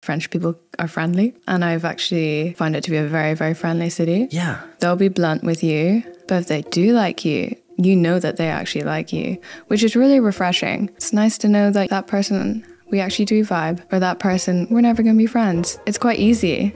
French people are friendly, and I've actually found it to be a very, very friendly city. Yeah. They'll be blunt with you, but if they do like you, you know that they actually like you, which is really refreshing. It's nice to know that that person we actually do vibe, or that person we're never going to be friends. It's quite easy.